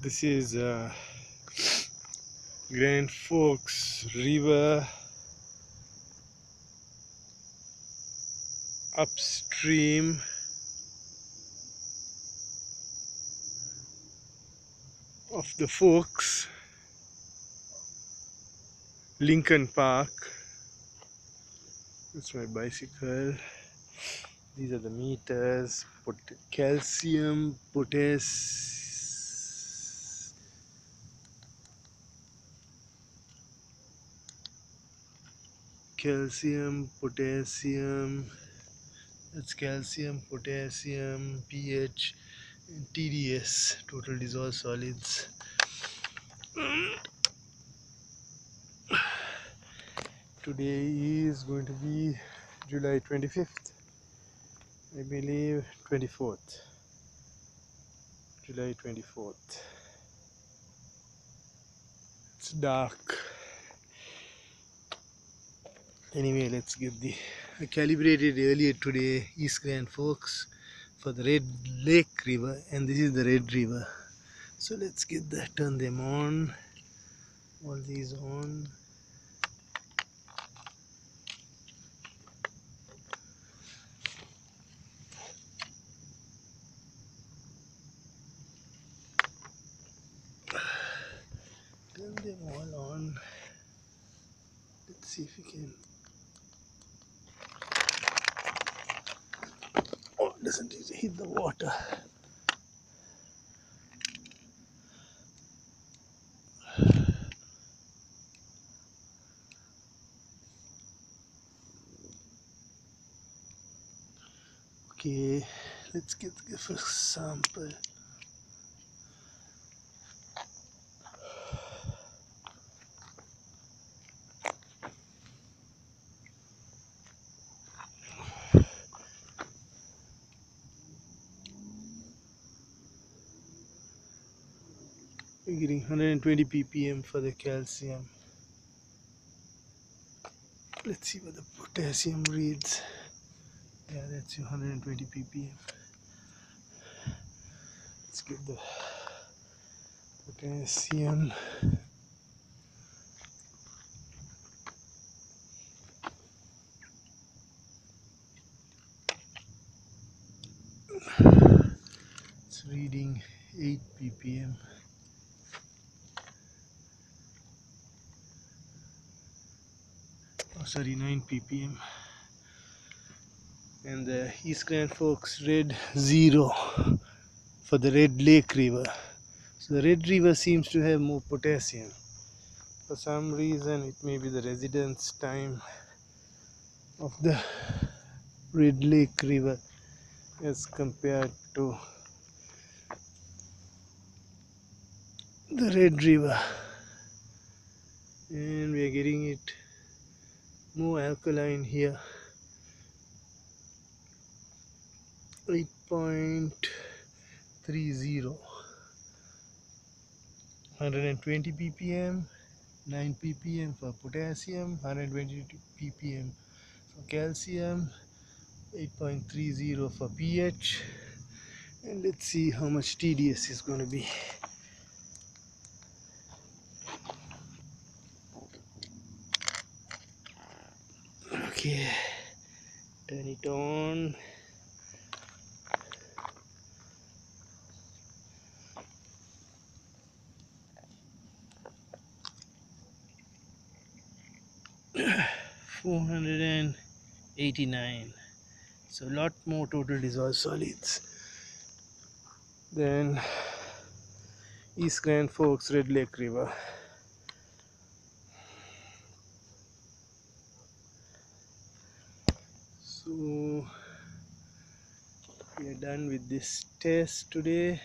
This is uh, Grand Forks River upstream of the Forks Lincoln Park. That's my bicycle. These are the meters, calcium, potassium. Calcium potassium that's calcium potassium ph tds total dissolved solids. Today is going to be july 25th i believe 24th july 24th it's dark anyway let's get the I calibrated earlier today East Grand Forks for the Red Lake River and this is the Red River. So let's get that turn them on. All these on. Turn them all on. Let's see if we can doesn't it hit the water. Okay let's get the first sample getting 120 ppm for the calcium. Let's see what the potassium reads. Yeah, that's 120 ppm. Let's get the potassium. It's reading 8 ppm. Oh, sorry 9 ppm and the East Grand Forks Red Zero for the Red Lake River. So the Red River seems to have more potassium. For some reason it may be the residence time of the Red Lake River as compared to the Red River. And we are getting it more alkaline here. 8.30 120 ppm 9 ppm for potassium 120 ppm for calcium 8.30 for pH and let's see how much TDS is going to be okay turn it on Four hundred and eighty-nine. So a lot more total dissolved solids than East Grand Forks Red Lake River. So we are done with this test today